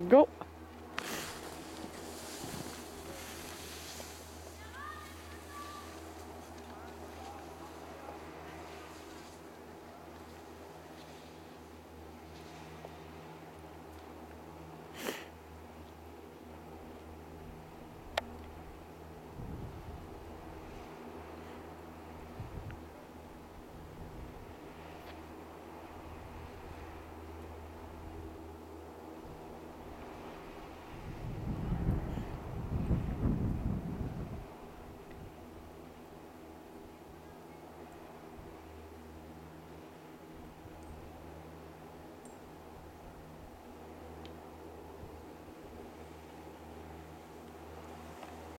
Go.